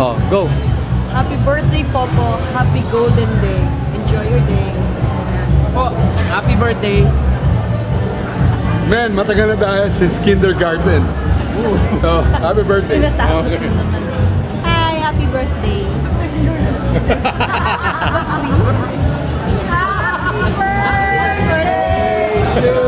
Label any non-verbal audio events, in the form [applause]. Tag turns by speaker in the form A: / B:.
A: Oh, go.
B: Happy birthday, Popo. Happy golden day. Enjoy your day.
C: Po, happy birthday.
A: Man, matagal na tayo since kindergarten. Oh, happy birthday. Okay.
B: Hi, happy birthday. [laughs] Happy